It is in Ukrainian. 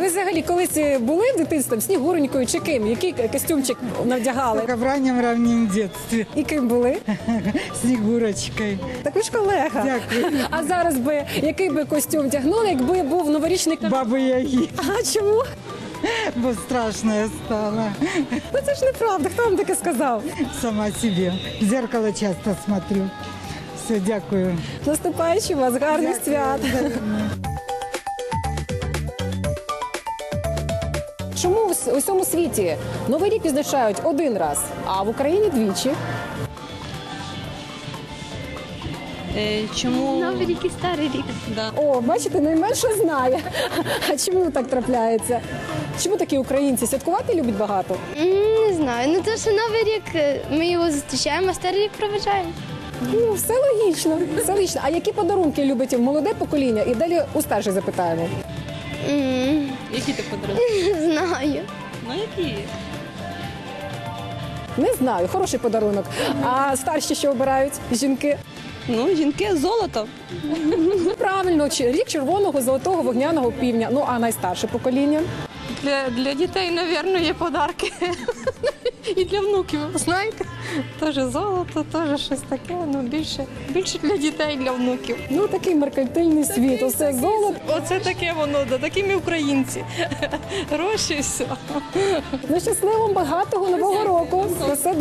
ви взагалі колись е, були в дитинстві снігуренькою чи ким? Який костюмчик навдягали? Только в раннем детстве І ким були? Снегурочкой. Так ви ж колега. Дякую. А зараз би який би костюм вдягнули, якби був новорічний Баба Яги, А чому? бо страшная стала. Ну це ж неправда. Хто вам таке сказав? Сама себе. В зеркало часто смотрю. Все, дякую. Наступаючи вас, гарних свят. Чому у с- у всьому світі новий рік відзначають один раз, а в Україні двічі? Е, Чому Новий рік і старий рік. Да. О, бачите, найменше знає. А чому так трапляється? Чому такі українці святкувати люблять багато? Не знаю. Ну то що новий рік е, ми його зустрічаємо, а старий рік проведжаємо. Ну, все логічно, все логічно. А які подарунки любить молоде покоління? І далі у старших запитаємо. М, Які ти подарунки? Не знаю. Ну які? Не знаю, хороший подарунок. А старші що обирають? Жінки? Ну, жінки золото. Ну, правильно, чи- рік червоного, золотого, вогняного півня. Ну а найстарше покоління? Для, для дітей, мабуть, є подарки. І для внуків, знаєте, теж золото, теж щось таке, ну більше, більше для дітей, для внуків. Ну такий меркантильний світ. Усе золото. Оце таке воно, да, такі ми українці. Гроші і все. Ну щасливо, багатого нового року. Все.